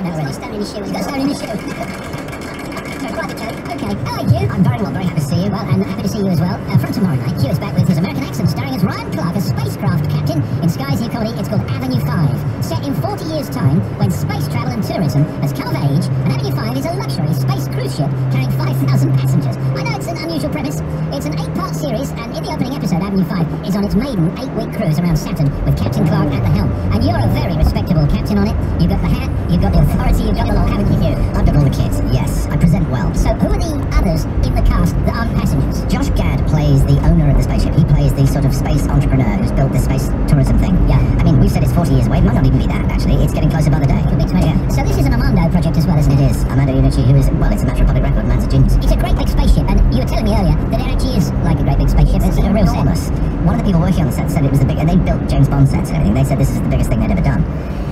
are you laughing? Stone in his shoe. He's got a in his shoe. quite the joke. Okay. Hello, Hugh. I'm very well, very happy to see you. Well, and happy to see you as well. Uh, from tomorrow night, Hugh is back with his American accent, starring as Ryan Clark, a spacecraft captain in Sky's new comedy. It's called Avenue 5. In 40 years' time, when space travel and tourism has come of age, and Avenue 5 is a luxury space cruise ship carrying 5,000 passengers. I know it's an unusual premise. It's an eight-part series, and in the opening episode, Avenue 5 is on its maiden eight-week cruise around Saturn with Captain Clark at the helm. And you're a very respectable captain on it. You've got the hat, you've got the authority, you've got the lot, haven't you? I've got all the kit, yes. I present well. So who are the others in the cast that aren't passengers? Josh Gad plays the owner of the spaceship. Said this is the biggest thing they'd ever done.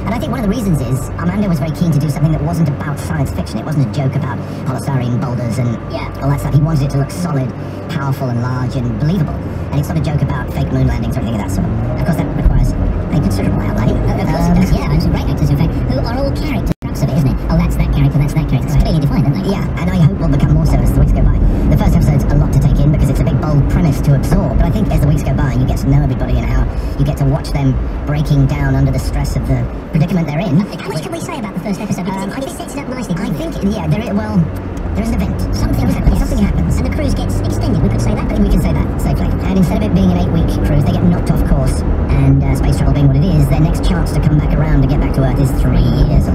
And I think one of the reasons is Armando was very keen to do something that wasn't about science fiction. It wasn't a joke about polystyrene boulders and Yeah. all that stuff. He wanted it to look solid, powerful, and large and believable. And it's not a joke about fake moon landings or anything of that sort. Of course, that requires a considerable. Uh, of course it Um, does, yeah, and some great actors, in fact, who are all character crux of it, isn't it? Oh, that's that character, that's that character. It's clearly defined, isn't it? Yeah, and I hope will become more so as the weeks go by. The first episode's a lot to take in because it's a big bold premise to absorb, but I think as the weeks go by you get to know everybody and you get to watch them breaking down under the stress of the predicament they're in. How much can we say about the first episode? Because Um, it, it sets it up nicely. I doesn't it? think, yeah, there is, well, there's an event. something There is- happens. Something happens. And the cruise gets extended, we could say that. I think we can say that safely. And instead of it being an eight-week cruise, they get knocked off course, and uh, space travel being what it is, their next chance to come back around to get back to Earth is three years.